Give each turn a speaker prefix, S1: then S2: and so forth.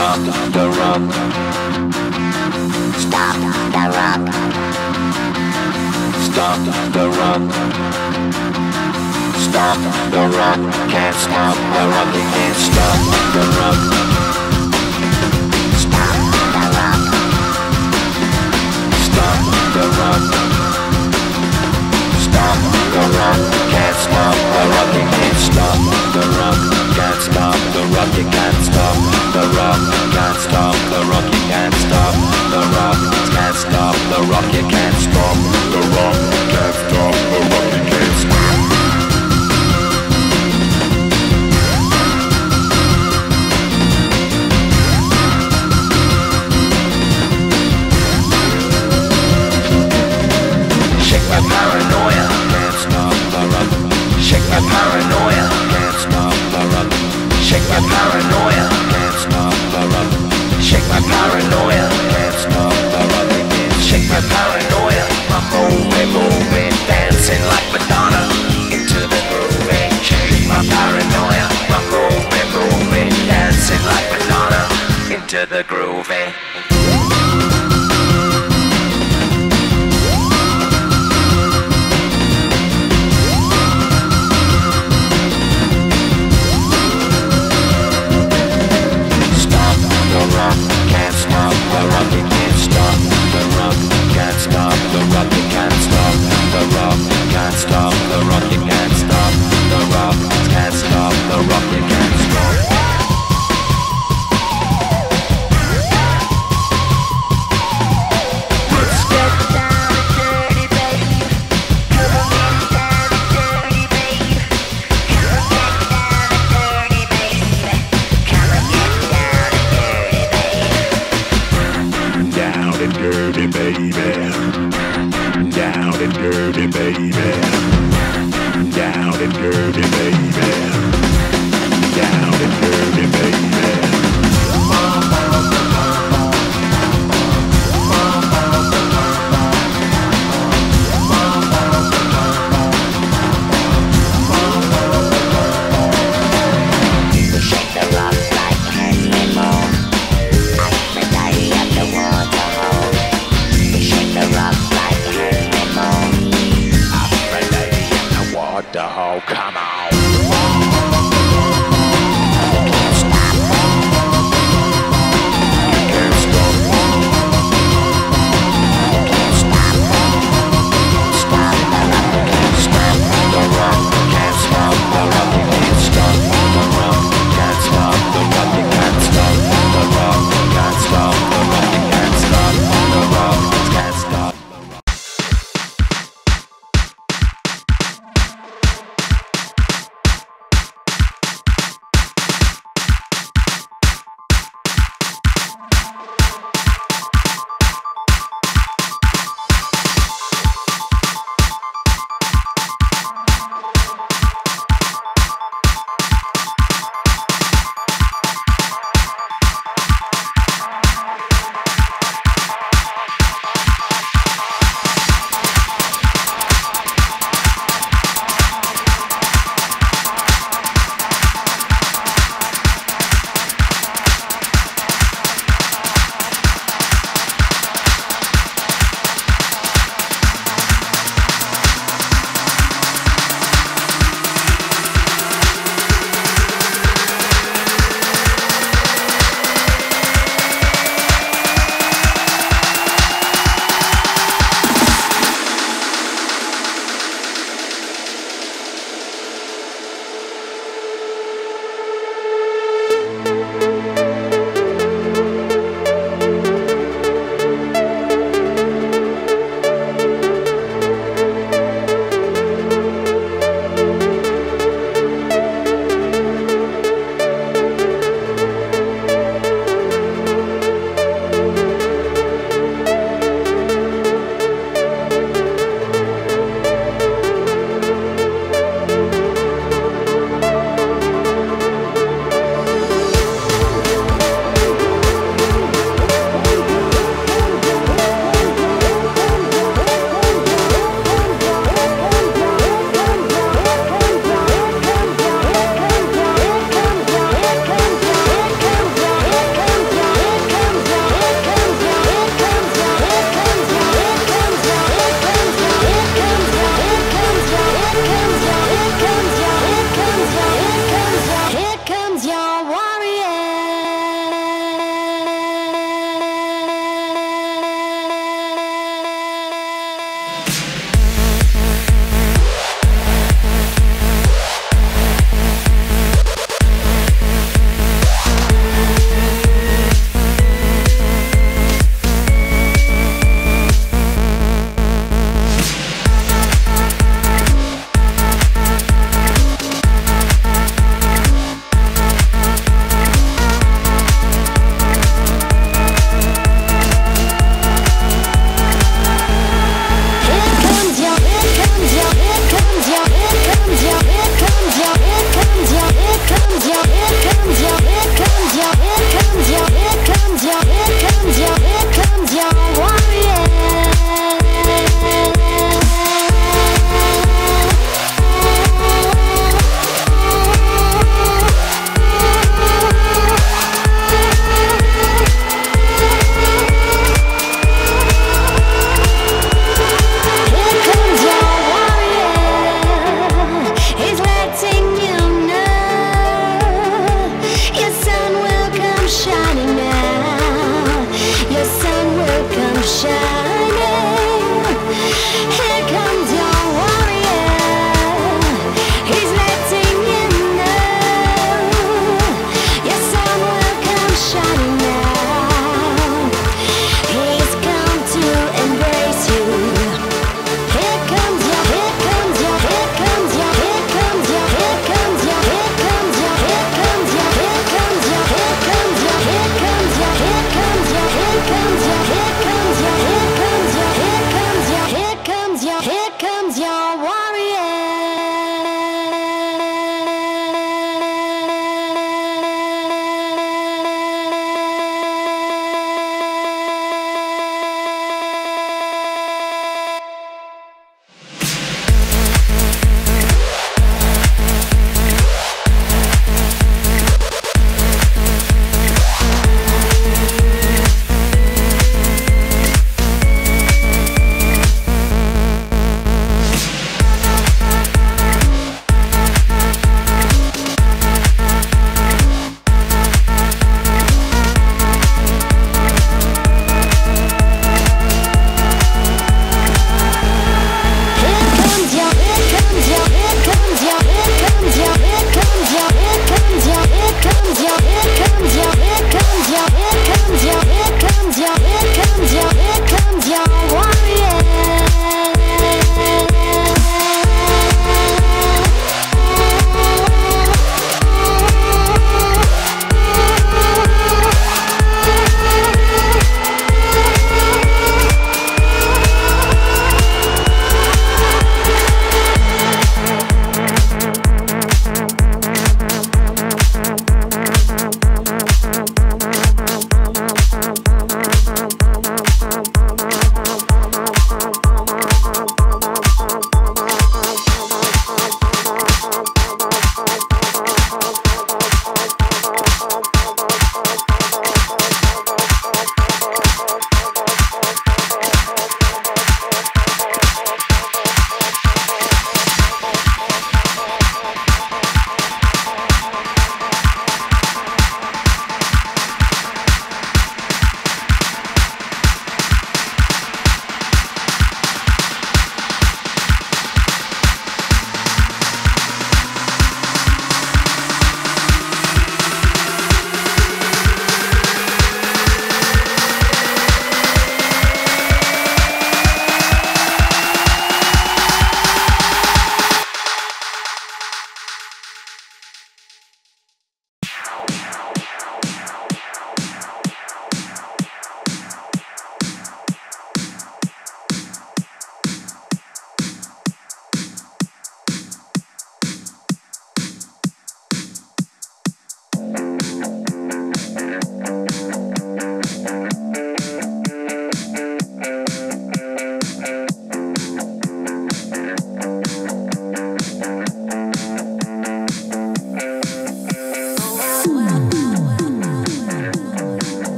S1: stop the run. Stop the rock. Stop the rock. Stop the rock. Can't stop the rock. You can't stop the rock. Stop the rock. Stop the rock. Stop the rock. Can't stop the rock. You can't stop the rock. Can't stop the rock. You can't stop the rock. Can't stop the rock. You can't stop the rock, can't stop the rock, you can't stop the rock, can't stop the rock. the group.